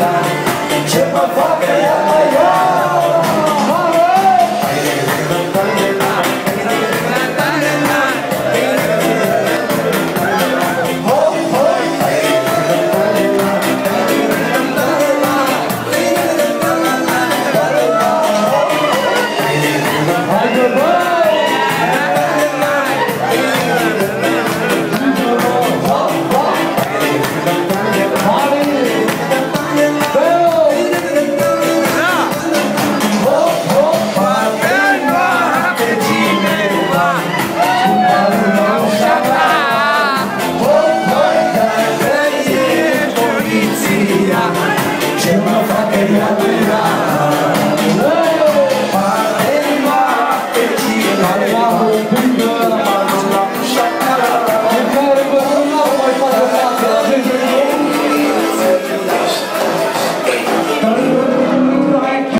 ja, my m'en vais Yeah.